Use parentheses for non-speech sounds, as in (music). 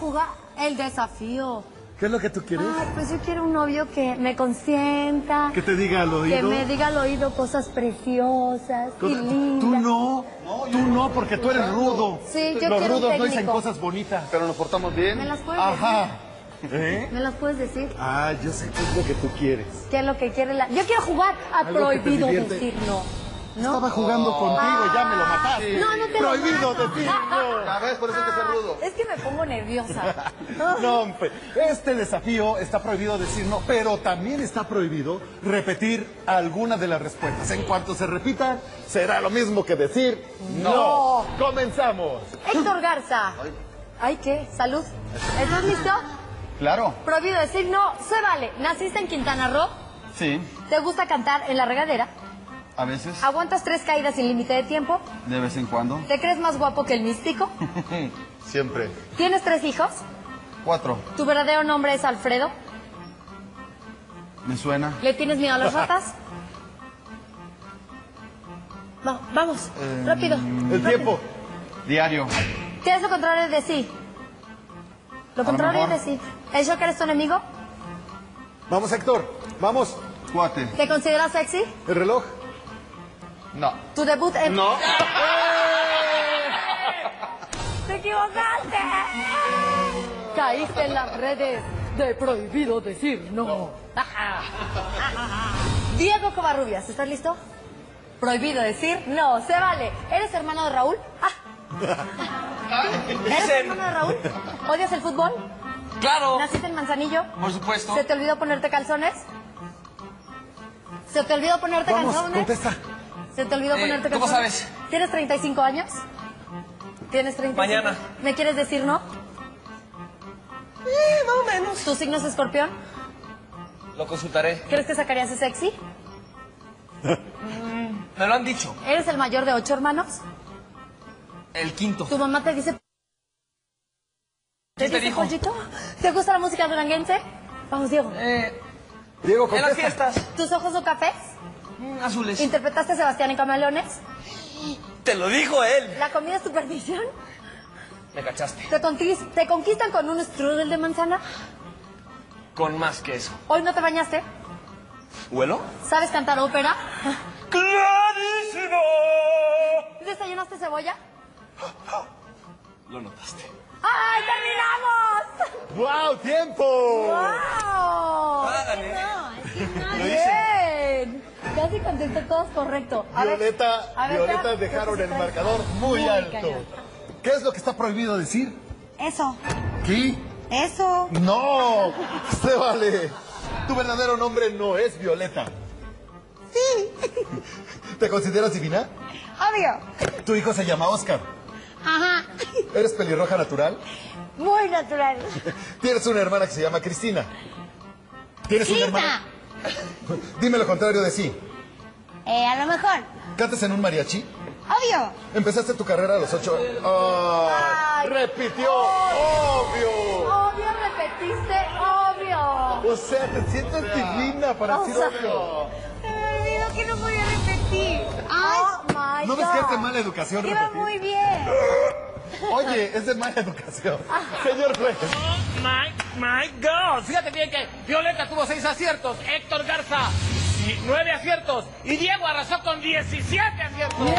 jugar el desafío. ¿Qué es lo que tú quieres? Ay, pues yo quiero un novio que me consienta. Que te diga al oído. Que me diga al oído cosas preciosas y lindas. Tú no, tú no, porque tú eres rudo. Sí, yo Los quiero un rudos no dicen cosas bonitas. Pero nos portamos ¿Me bien. las puedes Ajá. ¿Eh? decir? ¿Me las puedes decir? Ah, yo sé qué es lo que tú quieres. ¿Qué es lo que quiere la...? Yo quiero jugar a Algo prohibido decir no. ¿No? Estaba jugando contigo, ya me lo mataste. No, no te lo Prohibido mato. decir no. Ya ves, por eso ser rudo. Es que me pongo nerviosa. (laughs) No, hombre, este desafío está prohibido decir no, pero también está prohibido repetir alguna de las respuestas. En cuanto se repita, será lo mismo que decir no. Comenzamos. Héctor Garza. Ay, ¿qué? Salud. ¿Estás listo? Claro. Prohibido decir no. Se vale. ¿Naciste en Quintana Roo? Sí, ¿Te gusta cantar en la regadera? A veces, ¿Aguantas tres caídas sin límite de tiempo? de vez en cuando. ¿Te crees más guapo que el místico? (laughs) Siempre. ¿Tienes tres hijos? Cuatro. ¿Tu verdadero nombre es Alfredo? ¿Me suena? ¿Le tienes miedo a las ratas? (laughs) Va- vamos, Eh, rápido. El tiempo. Diario. ¿Qué es lo contrario de sí? Lo contrario de sí. ¿El Joker es tu enemigo? Vamos, Héctor. Vamos. Cuate. ¿Te consideras sexy? El reloj. No. ¿Tu debut en...? No. ¡Te equivocaste! Caíste en las redes de prohibido decir no. Diego Covarrubias, ¿estás listo? Prohibido decir no, se vale. ¿Eres hermano de Raúl? Ah. ¿Eres hermano de Raúl? ¿Odias el fútbol? Claro, ¿Naciste en Manzanillo? por supuesto. ¿Se te olvidó ponerte calzones? ¿Se te olvidó ponerte Vamos, calzones? contesta. ¿Se te olvidó Eh, ponerte ¿cómo sabes? ¿Tienes 35 años? ¿Tienes 35? Mañana. ¿Me quieres decir no? Eh, más o menos. ¿Tu signo es escorpión? Lo consultaré. ¿Crees que Zacarías es sexy? Me lo han dicho. ¿Eres el mayor de ocho hermanos? El quinto. ¿Tu mamá te dice... ¿Te ¿Qué te dice dijo? pollito? ¿Te gusta la música duranguense? Vamos, Diego. Eh, Diego, en las contesta. fiestas. ¿Tus ojos son cafés? Mm, azules. ¿Interpretaste a Sebastián en Camaleones? Te lo dijo él. ¿La comida es tu perdición? Me cachaste. ¿Te, ¿Te conquistan con un strudel de manzana? Con más que eso. ¿Hoy no te bañaste? ¿Huelo? ¿Sabes cantar ópera? ¡Clarísimo! ¿Desayunaste cebolla? Lo notaste. ¡Ay, terminamos! ¡Wow! ¡Tiempo! ¡Wow! Ah. Casi contestó todos correcto. A Violeta, a ver, Violeta dejaron ¿qué el marcador muy, Muy alto. cañón. ¿Qué es lo que está prohibido decir? Eso, ¿Qué? eso. No, se vale. Tu verdadero nombre no es Violeta. Sí, ¿Te consideras divina? obvio. Tu hijo se llama Oscar. Ajá. ¿Eres pelirroja natural? Muy natural. Tienes una hermana que se llama Cristina. ¿Tienes una hermana? Dime lo contrario de sí. Eh, a lo mejor. ¿Cantas en un mariachi? Obvio. ¿Empezaste tu carrera a los ocho? Ay. ¡Repitió! ¡Obvio! Obvio, repetiste, obvio. O sea, te sientes divina para O decir sea- obvio. Se me olvidó que no podía repetir. Ay, Oh my ¿No ves God. que es de mala educación iba repetir? muy bien. (laughs) Oye, es de mala educación. (laughs) Señor juez. My, my God. Fíjate bien que Violeta tuvo seis aciertos, Héctor Garza y nueve aciertos. Y Diego arrasó con 17 aciertos.